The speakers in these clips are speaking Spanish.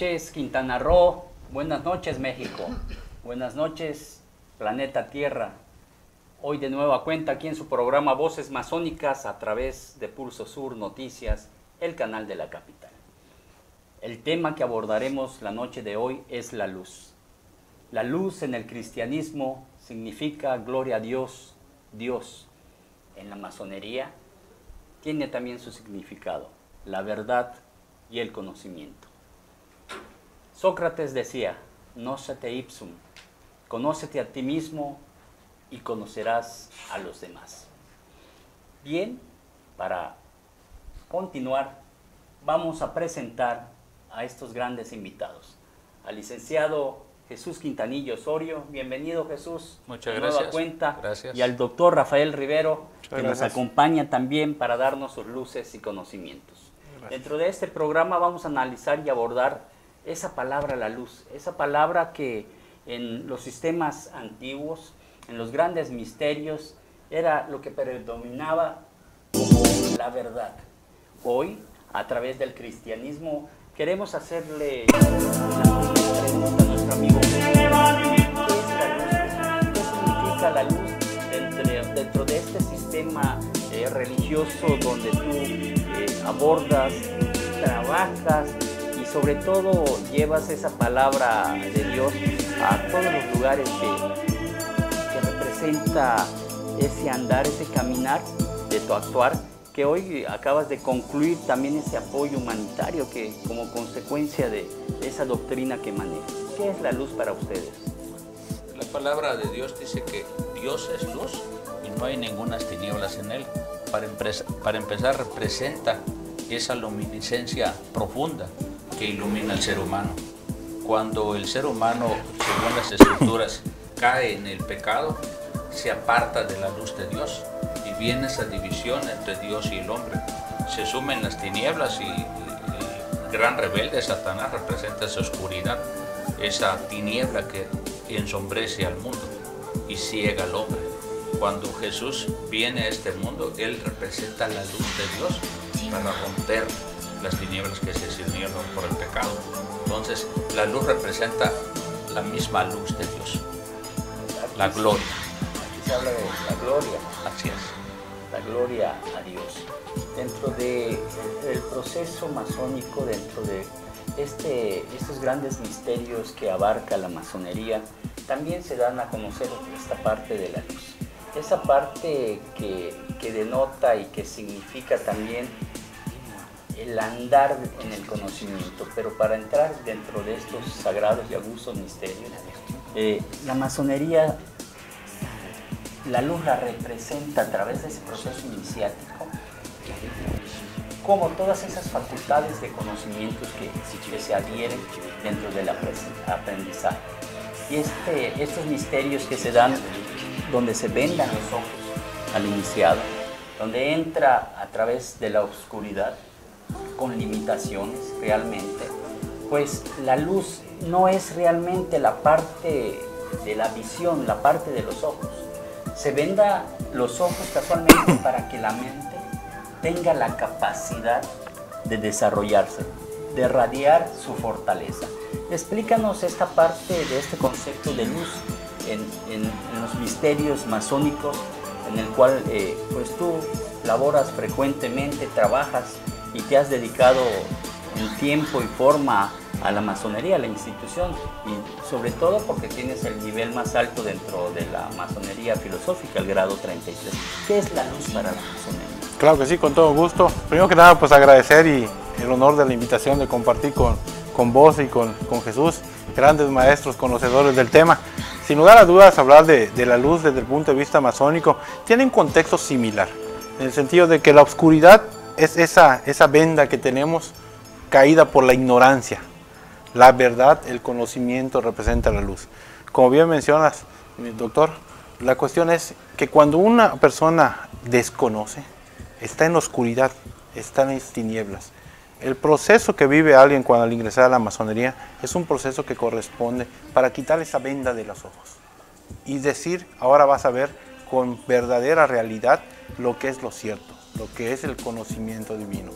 noches Quintana Roo, buenas noches México, buenas noches planeta Tierra. Hoy de nueva cuenta aquí en su programa Voces Masónicas a través de Pulso Sur Noticias, el canal de la capital. El tema que abordaremos la noche de hoy es la luz. La luz en el cristianismo significa gloria a Dios, Dios. En la masonería tiene también su significado, la verdad y el conocimiento. Sócrates decía, te ipsum, conócete a ti mismo y conocerás a los demás. Bien, para continuar, vamos a presentar a estos grandes invitados. Al licenciado Jesús Quintanillo Osorio, bienvenido Jesús. Muchas gracias. cuenta. Gracias. Y al doctor Rafael Rivero, que nos acompaña también para darnos sus luces y conocimientos. Dentro de este programa vamos a analizar y abordar esa palabra la luz, esa palabra que en los sistemas antiguos, en los grandes misterios, era lo que predominaba la verdad. Hoy, a través del cristianismo, queremos hacerle una pregunta a nuestro amigo. ¿Qué es la luz? ¿Qué significa la luz dentro, de este sistema eh, religioso donde tú eh, abordas, trabajas, sobre todo llevas esa palabra de Dios a todos los lugares que, que representa ese andar, ese caminar de tu actuar, que hoy acabas de concluir también ese apoyo humanitario que como consecuencia de esa doctrina que manejas. ¿Qué es la luz para ustedes? La palabra de Dios dice que Dios es luz y no hay ninguna tinieblas en él. Para, para empezar, representa esa luminiscencia profunda que ilumina al ser humano. Cuando el ser humano, según las escrituras, cae en el pecado, se aparta de la luz de Dios y viene esa división entre Dios y el hombre. Se sumen las tinieblas y el gran rebelde Satanás representa esa oscuridad, esa tiniebla que ensombrece al mundo y ciega al hombre. Cuando Jesús viene a este mundo, Él representa la luz de Dios para romper las tinieblas que se cirnieron por el pecado. Entonces, la luz representa la misma luz de Dios, la gloria. Aquí se habla de la gloria. Así es. La gloria a Dios. Dentro del de proceso masónico, dentro de este, estos grandes misterios que abarca la masonería, también se dan a conocer esta parte de la luz. Esa parte que, que denota y que significa también el andar en el conocimiento, pero para entrar dentro de estos sagrados y abusos misterios, eh, la masonería, la luz la representa a través de ese proceso iniciático, como todas esas facultades de conocimientos que, se adhieren dentro del aprendizaje. Y este, estos misterios que se dan donde se vendan los ojos al iniciado, donde entra a través de la oscuridad, con limitaciones realmente, pues la luz no es realmente la parte de la visión, la parte de los ojos. Se venda los ojos casualmente para que la mente tenga la capacidad de desarrollarse, de radiar su fortaleza. Explícanos esta parte de este concepto de luz en, los misterios masónicos en el cual eh, pues tú laboras frecuentemente, trabajas y te has dedicado tiempo y forma a la masonería, a la institución, y sobre todo porque tienes el nivel más alto dentro de la masonería filosófica, el grado 33. ¿Qué es la luz para la masonería? Claro que sí, con todo gusto. Primero que nada, pues agradecer y el honor de la invitación de compartir con, con vos y con, con Jesús, grandes maestros conocedores del tema. Sin lugar a dudas, hablar de, de la luz desde el punto de vista masónico tiene un contexto similar, en el sentido de que la oscuridad es esa, esa venda que tenemos caída por la ignorancia. La verdad, el conocimiento representa la luz. Como bien mencionas, doctor, la cuestión es que cuando una persona desconoce, está en oscuridad, está en tinieblas. El proceso que vive alguien cuando al ingresar a la masonería es un proceso que corresponde para quitar esa venda de los ojos y decir, ahora vas a ver con verdadera realidad lo que es lo cierto lo que es el conocimiento divino.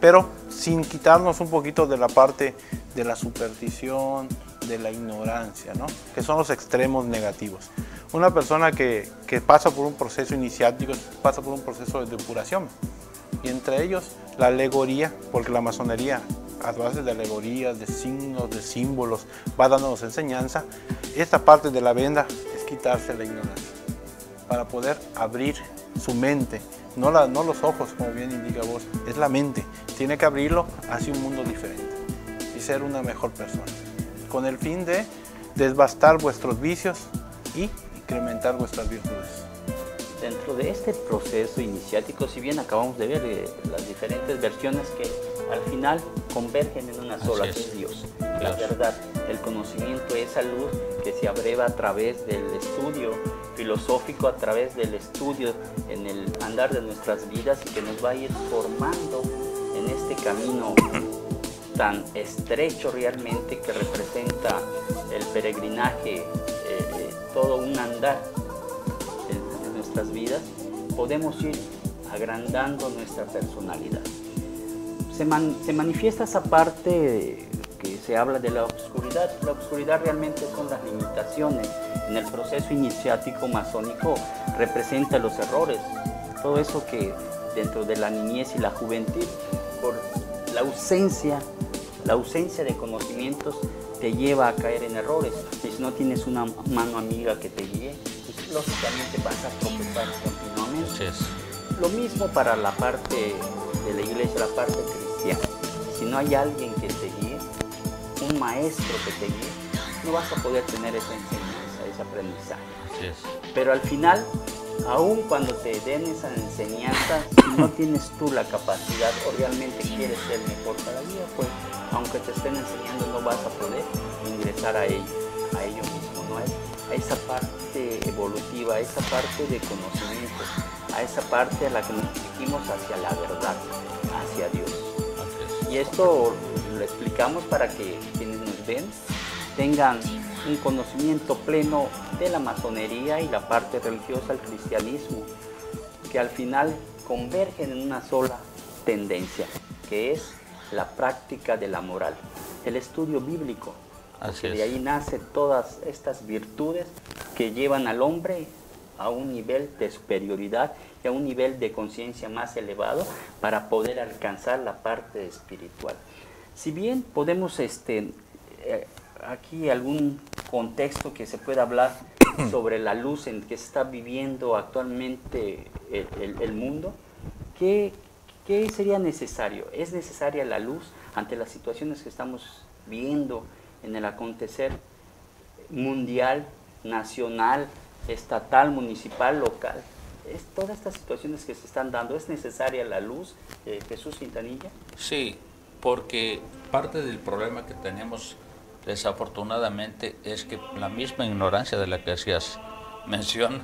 Pero sin quitarnos un poquito de la parte de la superstición, de la ignorancia, ¿no? que son los extremos negativos. Una persona que, pasa por un proceso iniciático pasa por un proceso de depuración y entre ellos la alegoría, porque la masonería a base de alegorías, de signos, de símbolos, va dándonos enseñanza. Esta parte de la venda es quitarse la ignorancia para poder abrir su mente, no, la, no los ojos, como bien indica vos, es la mente. Tiene que abrirlo hacia un mundo diferente y ser una mejor persona, con el fin de desbastar vuestros vicios y incrementar vuestras virtudes. Dentro de este proceso iniciático, si bien acabamos de ver eh, las diferentes versiones que al final convergen en una sola, que es Dios. La verdad, el conocimiento, esa luz que se abreva a través del estudio filosófico, a través del estudio en el andar de nuestras vidas y que nos va a ir formando en este camino tan estrecho realmente que representa el peregrinaje, eh, eh, todo un andar nuestras vidas, podemos ir agrandando nuestra personalidad. Se, se manifiesta esa parte se habla de la oscuridad. La oscuridad realmente son las limitaciones. En el proceso iniciático masónico representa los errores, todo eso que dentro de la niñez y la juventud, por la ausencia, la ausencia de conocimientos te lleva a caer en errores. Y si no tienes una mano amiga que te guíe, lógicamente vas a tropezar continuamente. Lo mismo para la parte de la iglesia, la parte cristiana. Si no hay alguien que un maestro que te guíe, no vas a poder tener esa enseñanza, ese aprendizaje. Pero al final, aun cuando te den esa enseñanza, si no tienes tú la capacidad o realmente quieres ser mejor cada día, pues aunque te estén enseñando no vas a poder ingresar a ello, a ello mismo. ¿no? a esa parte evolutiva, a esa parte de conocimiento, a esa parte a la que nos dirigimos hacia la verdad, hacia Dios. Y esto lo explicamos para que quienes nos ven tengan un conocimiento pleno de la masonería y la parte religiosa, el cristianismo, que al final convergen en una sola tendencia, que es la práctica de la moral, el estudio bíblico, de ahí nacen todas estas virtudes que llevan al hombre a un nivel de superioridad y a un nivel de conciencia más elevado para poder alcanzar la parte espiritual. Si bien podemos, este, eh, aquí algún contexto que se pueda hablar sobre la luz en que se está viviendo actualmente el, mundo, ¿qué, ¿qué sería necesario? ¿Es necesaria la luz ante las situaciones que estamos viendo? en el acontecer mundial, nacional, estatal, municipal, local. Es, todas estas situaciones que se están dando, ¿es necesaria la luz, de Jesús Quintanilla? Sí, porque parte del problema que tenemos desafortunadamente es que la misma ignorancia de la que hacías mención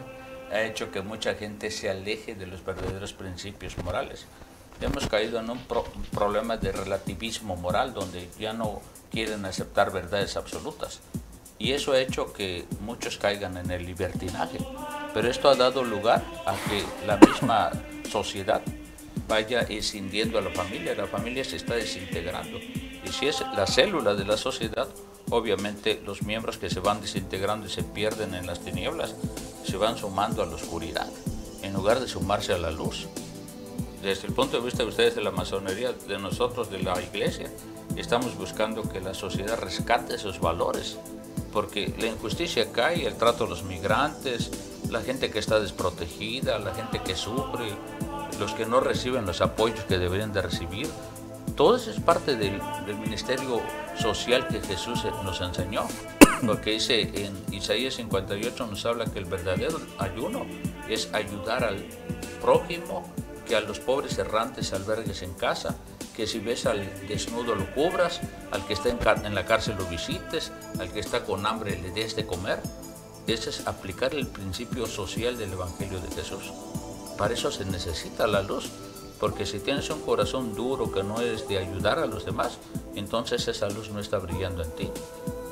ha hecho que mucha gente se aleje de los verdaderos principios morales. Hemos caído en un problema de relativismo moral donde ya no quieren aceptar verdades absolutas. Y eso ha hecho que muchos caigan en el libertinaje. Pero esto ha dado lugar a que la misma sociedad vaya escindiendo a la familia. La familia se está desintegrando. Y si es la célula de la sociedad, obviamente los miembros que se van desintegrando y se pierden en las tinieblas, se van sumando a la oscuridad, en lugar de sumarse a la luz. Desde el punto de vista de ustedes de la masonería, de nosotros de la iglesia, estamos buscando que la sociedad rescate esos valores, porque la injusticia cae, el trato a los migrantes, la gente que está desprotegida, la gente que sufre, los que no reciben los apoyos que deberían de recibir. Todo eso es parte del, del ministerio social que Jesús nos enseñó, porque dice en Isaías 58 nos habla que el verdadero ayuno es ayudar al prójimo, que a los pobres errantes albergues en casa, que si ves al desnudo lo cubras, al que está en, la cárcel lo visites, al que está con hambre le des de comer. Ese es aplicar el principio social del Evangelio de Jesús. Para eso se necesita la luz, porque si tienes un corazón duro que no es de ayudar a los demás, entonces esa luz no está brillando en ti.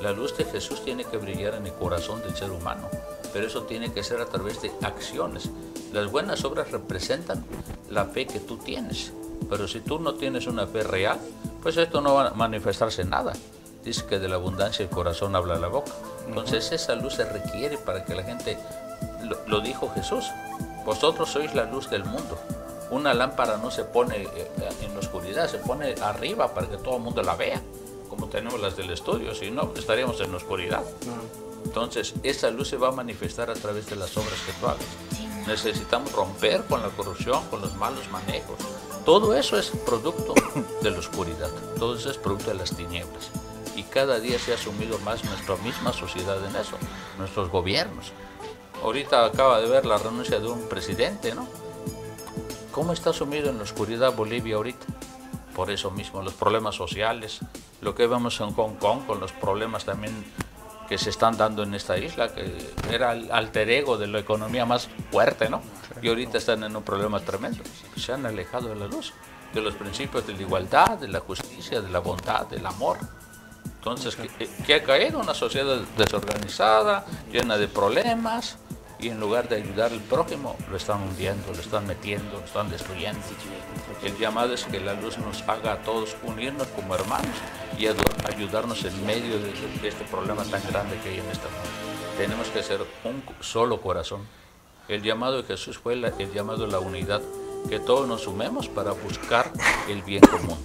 La luz de Jesús tiene que brillar en el corazón del ser humano, pero eso tiene que ser a través de acciones. Las buenas obras representan la fe que tú tienes. Pero si tú no tienes una fe real, pues esto no va a manifestarse en nada. dice que de la abundancia el corazón habla la boca. Entonces esa luz se requiere para que la gente, lo, lo dijo Jesús, vosotros sois la luz del mundo. Una lámpara no se pone eh, en la oscuridad, se pone arriba para que todo el mundo la vea, como tenemos las del estudio, si no estaríamos en la oscuridad. Entonces, esa luz se va a manifestar a través de las obras que tú hagas. Necesitamos romper con la corrupción, con los malos manejos. Todo eso es producto de la oscuridad, todo eso es producto de las tinieblas. Y cada día se ha asumido más nuestra misma sociedad en eso, nuestros gobiernos. Ahorita acaba de ver la renuncia de un presidente, ¿no? ¿Cómo está sumido en la oscuridad Bolivia ahorita? Por eso mismo, los problemas sociales, lo que vemos en Hong Kong con los problemas también que se están dando en esta isla, que era el alter ego de la economía más fuerte, ¿no? Y ahorita están en un problema tremendo. Se han alejado de la luz, de los principios de la igualdad, de la justicia, de la bondad, del amor. Entonces, ¿qué, ha caído? Una sociedad desorganizada, llena de problemas, y en lugar de ayudar al prójimo, lo están hundiendo, lo están metiendo, lo están destruyendo. El llamado es que la luz nos haga a todos unirnos como hermanos y ayudarnos en medio de este problema tan grande que hay en este mundo. Tenemos que ser un solo corazón. El llamado de Jesús fue el llamado de la unidad, que todos nos sumemos para buscar el bien común.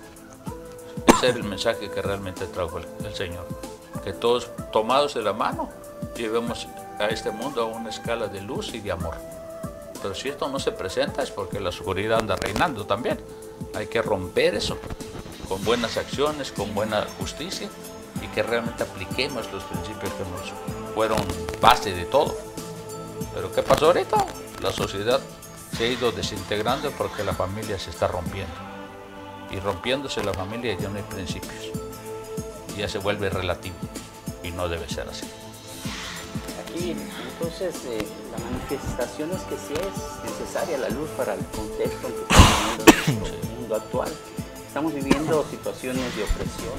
Ese es el mensaje que realmente trajo el Señor. Que todos tomados de la mano llevemos a este mundo a una escala de luz y de amor. Pero si esto no se presenta es porque la oscuridad anda reinando también. Hay que romper eso con buenas acciones, con buena justicia y que realmente apliquemos los principios que nos fueron base de todo. Pero ¿qué pasó ahorita? La sociedad se ha ido desintegrando porque la familia se está rompiendo. Y rompiéndose la familia ya no hay principios. Ya se vuelve relativo y no debe ser así. Y entonces eh, la manifestación es que sí es necesaria la luz para el contexto en que estamos viviendo en el mundo actual. Estamos viviendo situaciones de opresión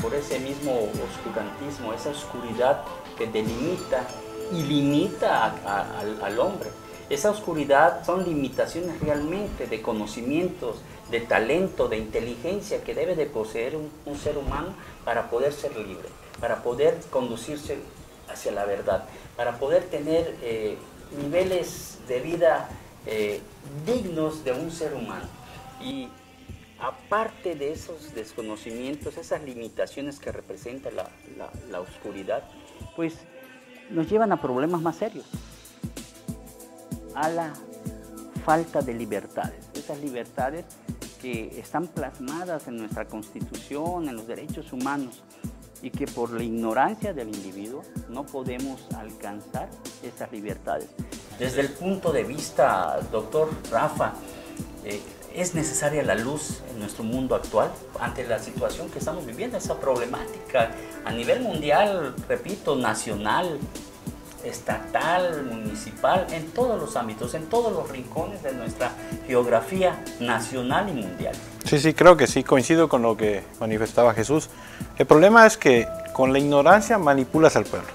por ese mismo oscurantismo, esa oscuridad que delimita y limita al, al hombre. Esa oscuridad son limitaciones realmente de conocimientos, de talento, de inteligencia que debe de poseer un, un ser humano para poder ser libre, para poder conducirse hacia la verdad, para poder tener eh, niveles de vida eh, dignos de un ser humano. Y aparte de esos desconocimientos, esas limitaciones que representa la, la oscuridad, pues nos llevan a problemas más serios, a la falta de libertades, esas libertades que están plasmadas en nuestra constitución, en los derechos humanos, y que por la ignorancia del individuo no podemos alcanzar esas libertades. Desde el punto de vista, doctor Rafa, eh, ¿es necesaria la luz en nuestro mundo actual ante la situación que estamos viviendo, esa problemática a nivel mundial, repito, nacional, estatal, municipal, en todos los ámbitos, en todos los rincones de nuestra geografía nacional y mundial? Sí, sí, creo que sí, coincido con lo que manifestaba Jesús. El problema es que con la ignorancia manipulas al pueblo.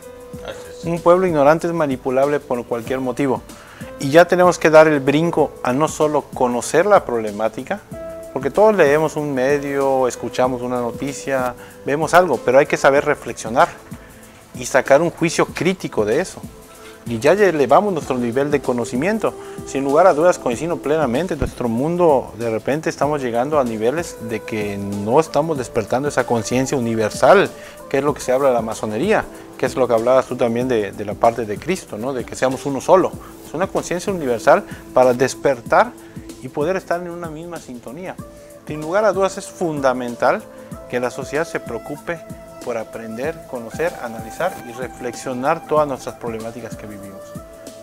Un pueblo ignorante es manipulable por cualquier motivo. Y ya tenemos que dar el brinco a no solo conocer la problemática, porque todos leemos un medio, escuchamos una noticia, vemos algo, pero hay que saber reflexionar y sacar un juicio crítico de eso y ya elevamos nuestro nivel de conocimiento. Sin lugar a dudas coincido plenamente, nuestro mundo de repente estamos llegando a niveles de que no estamos despertando esa conciencia universal, que es lo que se habla de la masonería, que es lo que hablabas tú también de, de la parte de Cristo, ¿no? de que seamos uno solo. Es una conciencia universal para despertar y poder estar en una misma sintonía. Sin lugar a dudas es fundamental que la sociedad se preocupe por aprender, conocer, analizar y reflexionar todas nuestras problemáticas que vivimos.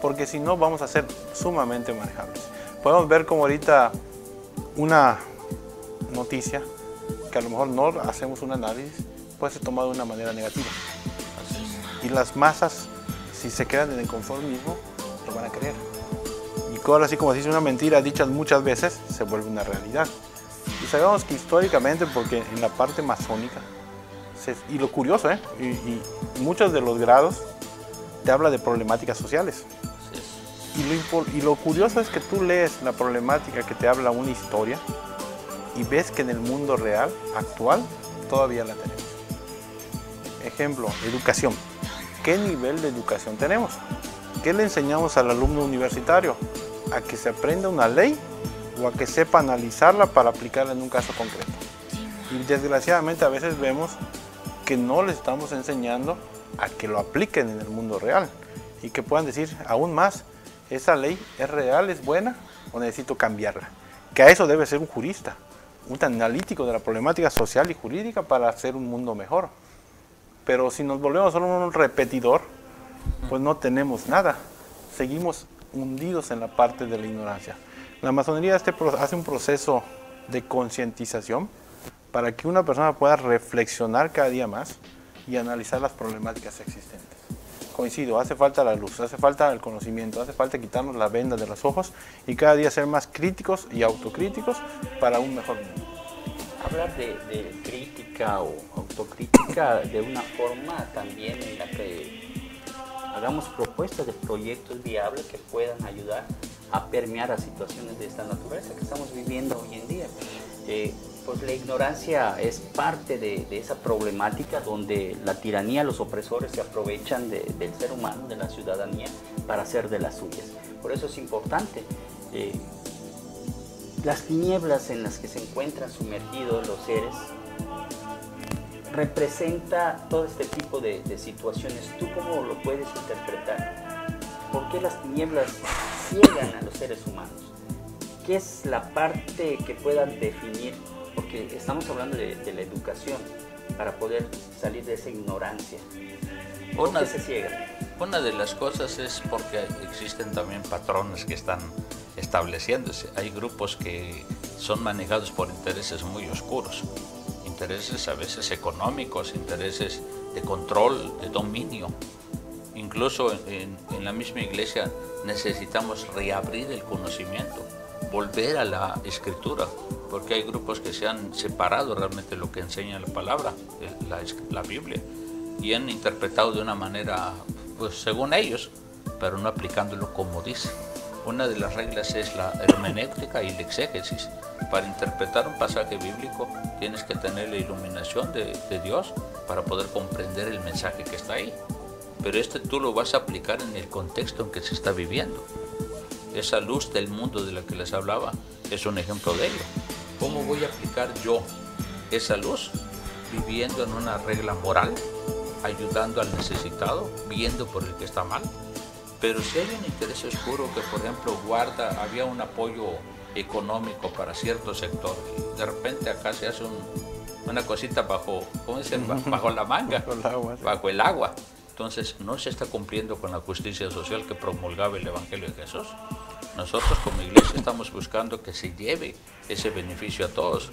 Porque si no, vamos a ser sumamente manejables. Podemos ver como ahorita una noticia que a lo mejor no hacemos un análisis, puede ser tomado de una manera negativa. Y las masas, si se quedan en el conformismo, lo van a creer. Y ahora así como se dice una mentira dicha muchas veces, se vuelve una realidad. Y sabemos que históricamente, porque en la parte masónica, y lo curioso, ¿eh? Y, muchos de los grados te habla de problemáticas sociales. Y lo, y lo curioso es que tú lees la problemática que te habla una historia y ves que en el mundo real, actual, todavía la tenemos. Ejemplo, educación. ¿Qué nivel de educación tenemos? ¿Qué le enseñamos al alumno universitario? ¿A que se aprenda una ley o a que sepa analizarla para aplicarla en un caso concreto? Y desgraciadamente a veces vemos que no le estamos enseñando a que lo apliquen en el mundo real y que puedan decir aún más, esa ley es real, es buena o necesito cambiarla. Que a eso debe ser un jurista, un analítico de la problemática social y jurídica para hacer un mundo mejor. Pero si nos volvemos solo un repetidor, pues no tenemos nada. Seguimos hundidos en la parte de la ignorancia. La masonería hace un proceso de concientización para que una persona pueda reflexionar cada día más y analizar las problemáticas existentes. Coincido, hace falta la luz, hace falta el conocimiento, hace falta quitarnos la venda de los ojos y cada día ser más críticos y autocríticos para un mejor mundo. Hablar de, crítica o autocrítica de una forma también en la que hagamos propuestas de proyectos viables que puedan ayudar a permear a situaciones de esta naturaleza que estamos viviendo hoy en día. Eh, pues la ignorancia es parte de, esa problemática donde la tiranía, los opresores se aprovechan del ser humano, de la ciudadanía, para hacer de las suyas. Por eso es importante. Eh, las tinieblas en las que se encuentran sumergidos los seres representa todo este tipo de, de situaciones. ¿Tú cómo lo puedes interpretar? ¿Por qué las tinieblas ciegan a los seres humanos? ¿Qué es la parte que puedan definir porque estamos hablando de, la educación para poder salir de esa ignorancia. Una, se ciega? Una de las cosas es porque existen también patrones que están estableciéndose. Hay grupos que son manejados por intereses muy oscuros, intereses a veces económicos, intereses de control, de dominio. Incluso en, en la misma iglesia necesitamos reabrir el conocimiento, volver a la escritura, porque hay grupos que se han separado realmente lo que enseña la palabra, la, la Biblia, y han interpretado de una manera, pues según ellos, pero no aplicándolo como dice. Una de las reglas es la hermenéutica y la exégesis. Para interpretar un pasaje bíblico tienes que tener la iluminación de, Dios para poder comprender el mensaje que está ahí. Pero este tú lo vas a aplicar en el contexto en que se está viviendo. Esa luz del mundo de la que les hablaba es un ejemplo de ello. ¿Cómo voy a aplicar yo esa luz? Viviendo en una regla moral, ayudando al necesitado, viendo por el que está mal. Pero si hay un interés oscuro que, por ejemplo, guarda, había un apoyo económico para cierto sector y de repente acá se hace una cosita bajo, ¿cómo dicen? Bajo la manga, bajo el, agua, bajo el agua. Entonces no se está cumpliendo con la justicia social que promulgaba el Evangelio de Jesús. Nosotros como iglesia estamos buscando que se lleve ese beneficio a todos.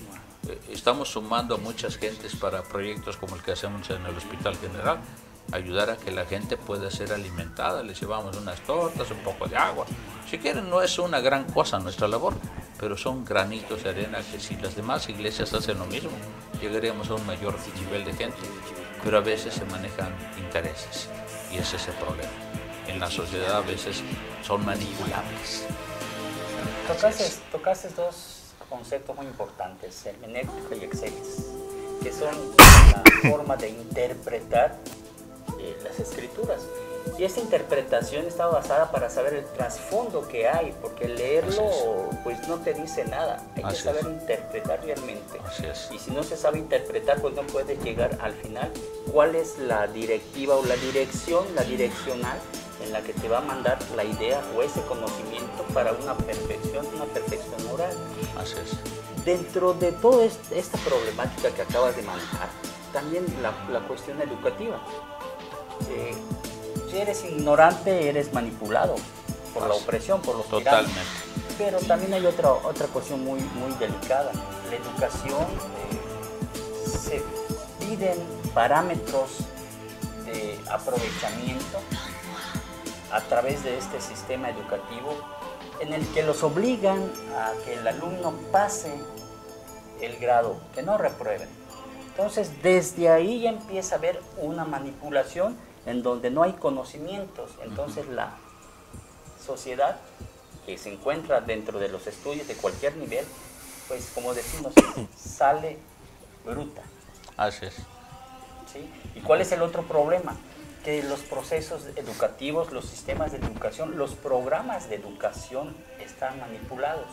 Eh, estamos sumando a muchas gentes para proyectos como el que hacemos en el Hospital General, ayudar a que la gente pueda ser alimentada. Les llevamos unas tortas, un poco de agua. Si quieren, no es una gran cosa nuestra labor, pero son granitos de arena que si las demás iglesias hacen lo mismo, llegaríamos a un mayor nivel de gente. Pero a veces se manejan intereses y ese es el problema en la sociedad a veces son manipulables. Tocaste, dos conceptos muy importantes, hermenéutica y exégesis, que son la forma de interpretar eh, las escrituras. Y esta interpretación está basada para saber el trasfondo que hay, porque leerlo pues no te dice nada, hay que saber interpretar realmente. Y si no se sabe interpretar, pues no puede llegar al final cuál es la directiva o la dirección, la direccional en la que te va a mandar la idea o ese conocimiento para una perfección, una perfección moral. Así es. Dentro de toda esta problemática que acabas de manejar, también la, cuestión educativa. Eh, si eres ignorante, eres manipulado por la opresión, por los Totalmente. Pero también hay otra, otra cuestión muy, muy delicada. La educación, eh, se piden parámetros de aprovechamiento a través de este sistema educativo en el que los obligan a que el alumno pase el grado, que no reprueben. Entonces, desde ahí ya empieza a haber una manipulación en donde no hay conocimientos. Entonces, la sociedad que se encuentra dentro de los estudios de cualquier nivel, pues como decimos, sale bruta. Así es. ¿sí? ¿Y cuál es el otro problema? Que los procesos educativos, los sistemas de educación, los programas de educación están manipulados.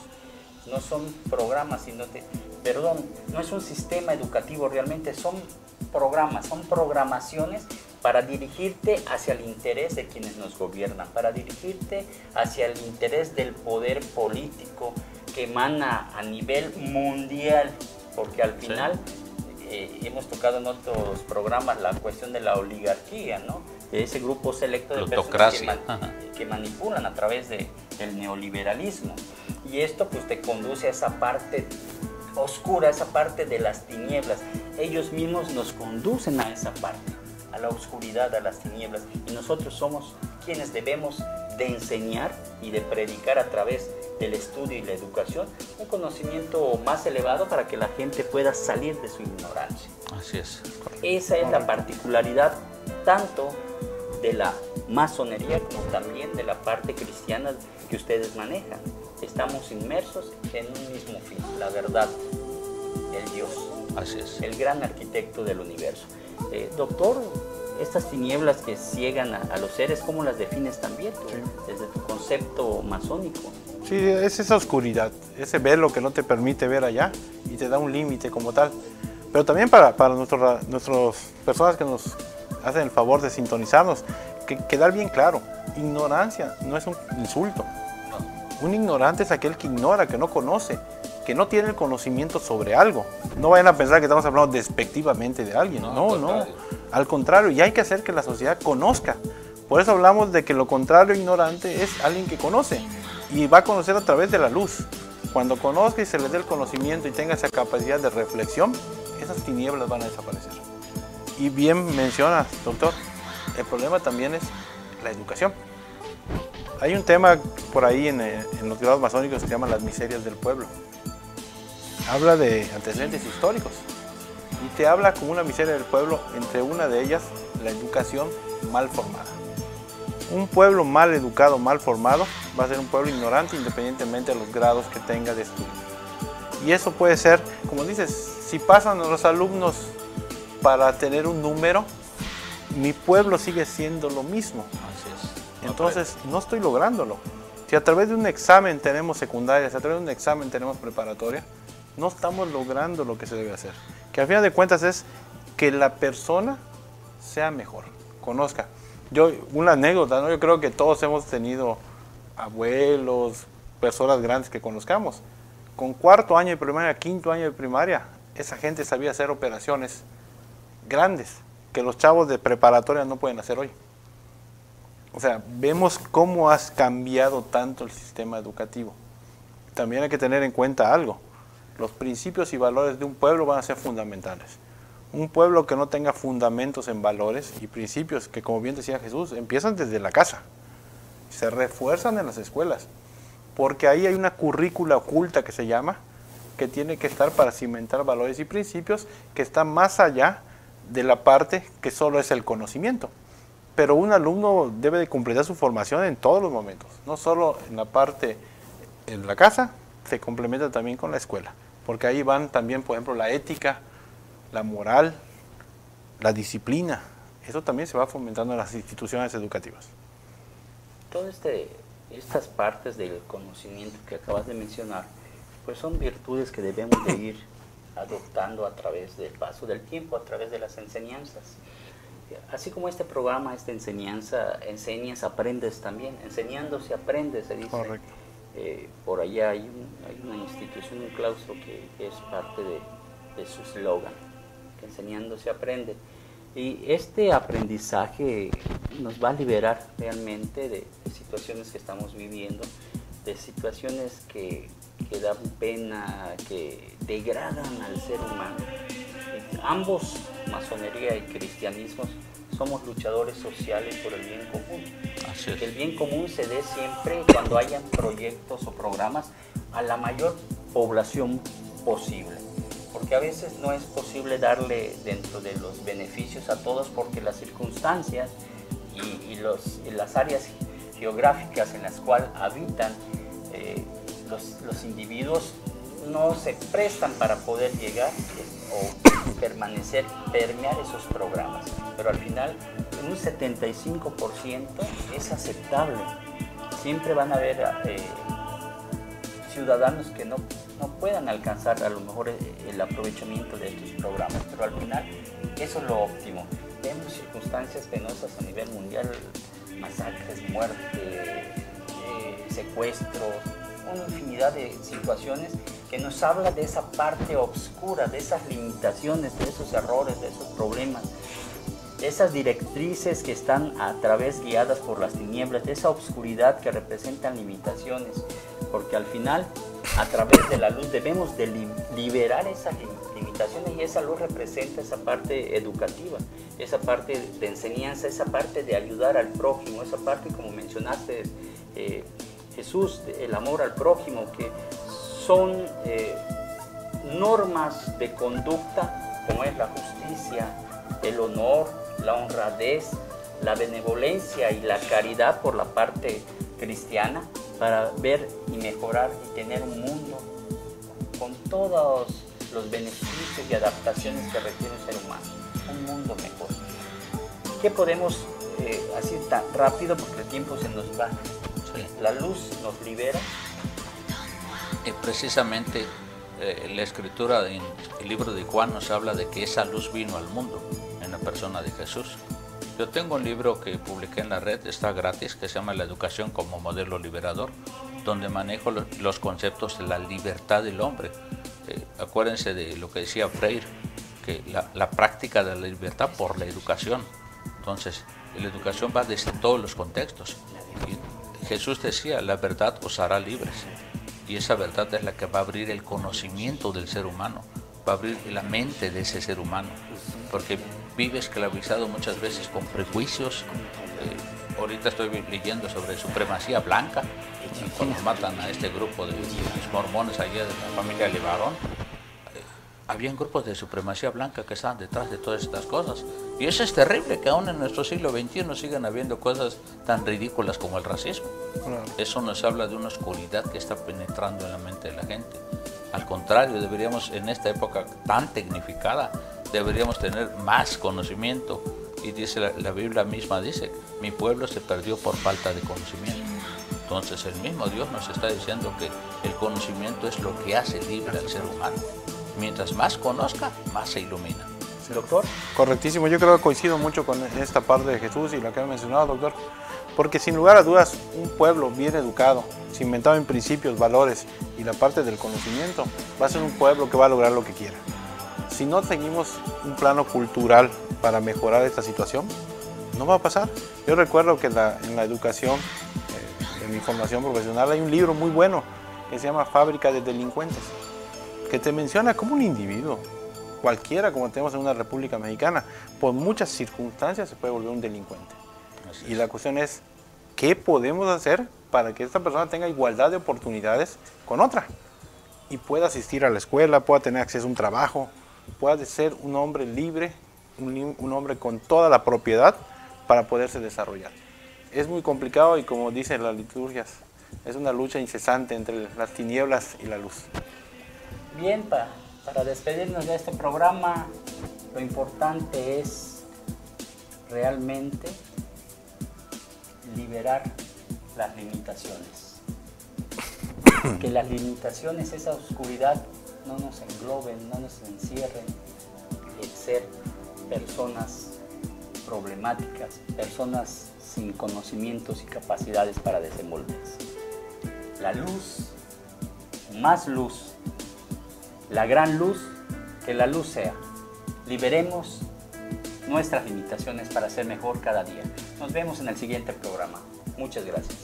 No son programas, sino que, perdón, no es un sistema educativo realmente, son programas, son programaciones para dirigirte hacia el interés de quienes nos gobiernan, para dirigirte hacia el interés del poder político que emana a nivel mundial, porque al final eh, hemos tocado en otros programas la cuestión de la oligarquía, ¿no? de ese grupo selecto de personas que, manipulan a través de, del neoliberalismo. Y esto pues te conduce a esa parte oscura, esa parte de las tinieblas. Ellos mismos nos conducen a esa parte, la oscuridad, a las tinieblas. Y nosotros somos quienes debemos de enseñar y de predicar a través del estudio y la educación un conocimiento más elevado para que la gente pueda salir de su ignorancia. Así es. Esa es la particularidad tanto de la masonería como también de la parte cristiana que ustedes manejan estamos inmersos en un mismo fin, la verdad, el Dios. Así es. El gran arquitecto del universo. Eh, doctor, estas tinieblas que ciegan a, los seres, ¿cómo las defines también desde tu concepto masónico? Sí, es esa oscuridad, ese velo que no te permite ver allá y te da un límite como tal. Pero también para, para nuestras personas que nos hacen el favor de sintonizarnos, que quedar bien claro, ignorancia no es un insulto. Un ignorante es aquel que ignora, que no conoce, que no tiene el conocimiento sobre algo. No vayan a pensar que estamos hablando despectivamente de alguien. No, no. Al contrario, y hay que hacer que la sociedad conozca. Por eso hablamos de que lo contrario ignorante es alguien que conoce y va a conocer a través de la luz. Cuando conozca y se le dé el conocimiento y tenga esa capacidad de reflexión, esas tinieblas van a desaparecer. Y bien mencionas, doctor, el problema también es la educación. Hay un tema por ahí eh, en, los grados masónicos que se llama las miserias del pueblo. Habla de antecedentes históricos y te habla como una miseria del pueblo, entre una de ellas la educación mal formada. Un pueblo mal educado, mal formado, va a ser un pueblo ignorante independientemente de los grados que tenga de estudio. Y eso puede ser, como dices, si pasan los alumnos para tener un número, mi pueblo sigue siendo lo mismo. Entonces, no estoy lográndolo. Si a través de un examen tenemos secundaria, si a través de un examen tenemos preparatoria, no estamos logrando lo que se debe hacer. Que al final de cuentas es que la persona sea mejor, conozca. Yo, una anécdota, ¿no? yo creo que todos hemos tenido abuelos, personas grandes que conozcamos. Con cuarto año de primaria, quinto año de primaria, esa gente sabía hacer operaciones grandes que los chavos de preparatoria no pueden hacer hoy. O sea, vemos cómo has cambiado tanto el sistema educativo. También hay que tener en cuenta algo. Los principios y valores de un pueblo van a ser fundamentales. Un pueblo que no tenga fundamentos en valores y principios, que como bien decía Jesús, empiezan desde la casa, se refuerzan en las escuelas, porque ahí hay una currícula oculta que se llama, que tiene que estar para cimentar valores y principios que están más allá de la parte que solo es el conocimiento. Pero un alumno debe de completar su formación en todos los momentos, no solo en la parte en la casa, se complementa también con la escuela, porque ahí van también, por ejemplo, la ética, la moral, la disciplina, eso también se va fomentando en las instituciones educativas. Todas este, estas partes del conocimiento que acabas de mencionar, pues son virtudes que debemos de ir adoptando a través del paso del tiempo, a través de las enseñanzas así como este programa, esta enseñanza, enseñas, aprendes también. Enseñando se aprende, se dice. Correcto. Eh, por allá hay, una institución, un claustro que, es parte de, su slogan, que enseñando se aprende. Y este aprendizaje nos va a liberar realmente de, situaciones que estamos viviendo, de situaciones que, que dan pena, que degradan al ser humano ambos, masonería y cristianismo, somos luchadores sociales por el bien común. Que el bien común se dé siempre cuando hayan proyectos o programas a la mayor población posible. Porque a veces no es posible darle dentro de los beneficios a todos porque las circunstancias y, las áreas geográficas en las cuales habitan eh, los, los individuos no se prestan para poder llegar o permanecer, permear esos programas. Pero al final, un 75% es aceptable. Siempre van a haber eh, ciudadanos que no, no puedan alcanzar a lo mejor eh, el aprovechamiento de estos programas, pero al final eso es lo óptimo. Vemos circunstancias penosas a nivel mundial, masacres, muerte, eh, secuestros, una infinidad de situaciones que nos habla de esa parte oscura, de esas limitaciones, de esos errores, de esos problemas, esas directrices que están a través guiadas por las tinieblas, de esa oscuridad que representan limitaciones, porque al final a través de la luz debemos de liberar esas limitaciones y esa luz representa esa parte educativa, esa parte de enseñanza, esa parte de ayudar al prójimo, esa parte como mencionaste eh, Jesús, el amor al prójimo, que son eh, normas de conducta como es la justicia, el honor, la honradez, la benevolencia y la caridad por la parte cristiana para ver y mejorar y tener un mundo con todos los beneficios y adaptaciones que requiere un ser humano, un mundo mejor. ¿Qué podemos eh, tan rápido porque el tiempo se nos va? La luz nos libera. Precisamente eh, la escritura del libro de Juan nos habla de que esa luz vino al mundo en la persona de Jesús. Yo tengo un libro que publiqué en la red, está gratis, que se llama La educación como modelo liberador, donde manejo los conceptos de la libertad del hombre. Eh, acuérdense de lo que decía Freire, que la práctica de la libertad por la educación. Entonces, la educación va desde todos los contextos. Jesús decía, la verdad os hará libres. Y esa verdad es la que va a abrir el conocimiento del ser humano, va a abrir la mente de ese ser humano. Porque vive esclavizado muchas veces con prejuicios. Eh, ahorita estoy leyendo sobre supremacía blanca, cuando matan a este grupo de, los mormones allá de la familia Levarón habían grupos de supremacía blanca que estaban detrás de todas estas cosas. Y eso es terrible, que aún en nuestro siglo XXI sigan habiendo cosas tan ridículas como el racismo. Eso nos habla de una oscuridad que está penetrando en la mente de la gente. Al contrario, deberíamos, en esta época tan tecnificada, deberíamos tener más conocimiento. Y dice la, la Biblia misma, dice, mi pueblo se perdió por falta de conocimiento. Entonces el mismo Dios nos está diciendo que el conocimiento es lo que hace libre al ser humano mientras más conozca, más se ilumina. Doctor. Correctísimo, yo creo que coincido mucho con esta parte de Jesús y la que ha mencionado, doctor, porque sin lugar a dudas, un pueblo bien educado, cimentado en principios, valores y la parte del conocimiento, va a ser un pueblo que va a lograr lo que quiera. Si no seguimos un plano cultural para mejorar esta situación, no va a pasar. Yo recuerdo que en la educación, eh, en mi formación profesional, hay un libro muy bueno que se llama Fábrica de Delincuentes que te menciona como un individuo, cualquiera como tenemos en una República Mexicana, por muchas circunstancias se puede volver un delincuente. Y la cuestión es, ¿qué podemos hacer para que esta persona tenga igualdad de oportunidades con otra? Y pueda asistir a la escuela, pueda tener acceso a un trabajo, pueda ser un hombre libre, un, un hombre con toda la propiedad para poderse desarrollar. Es muy complicado y como dicen las liturgias, es una lucha incesante entre las tinieblas y la luz. Bien, para, para despedirnos de este programa, lo importante es realmente liberar las limitaciones. Que las limitaciones, esa oscuridad, no nos engloben, no nos encierren el ser personas problemáticas, personas sin conocimientos y capacidades para desenvolverse. La luz, más luz, la gran luz, que la luz sea. Liberemos nuestras limitaciones para ser mejor cada día. Nos vemos en el siguiente programa. Muchas gracias.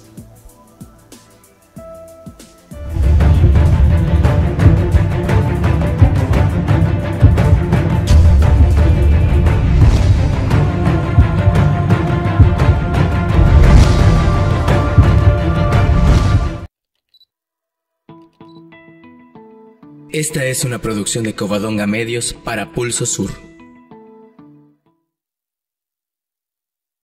Esta es una producción de Covadonga Medios para Pulso Sur.